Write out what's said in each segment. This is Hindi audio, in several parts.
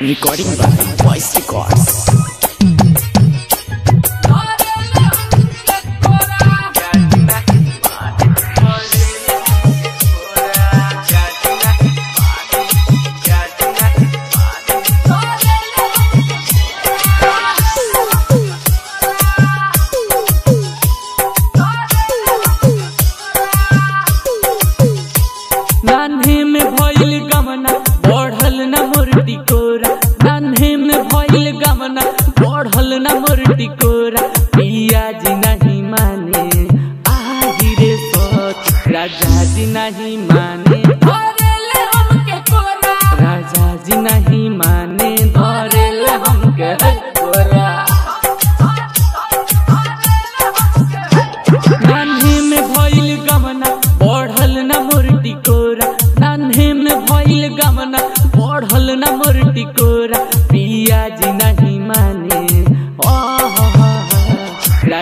Recording by Voice Records.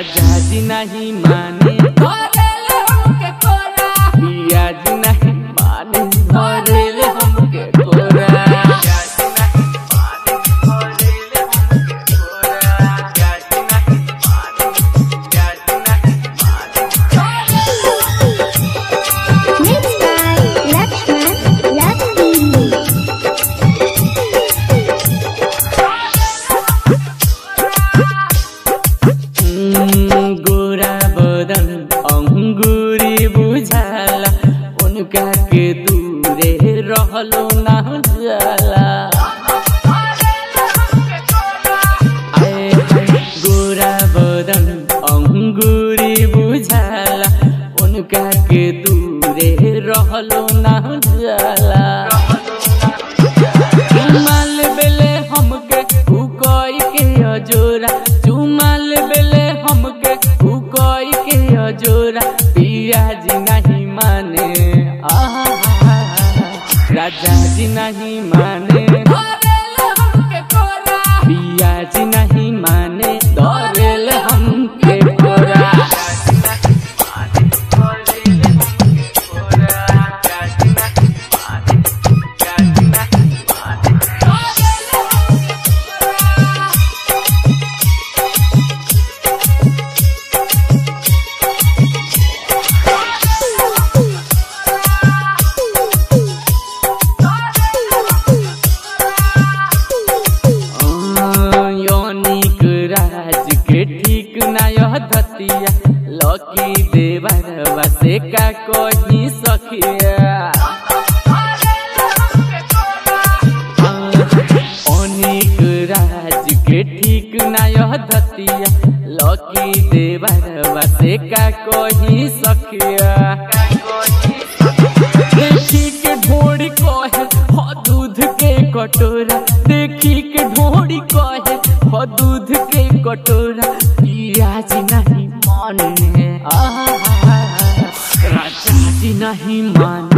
राजा जी नहीं माने। गोरा बदन अंगुरी बुझाला। उनका के दूरे रहलो ना जाला। राजा जी नहीं माने। नय धतिया। लकी देवरवा से का कोई सखिया। अनेक राज के धतिया। लकी देवरवा से का कोई सखिया। देखी के ढोड़ी कहे दूध के कटोरा। देखी के ढोड़ी कहे दूध के कटोरा। राज़ी नहीं मन में राजा नहीं मान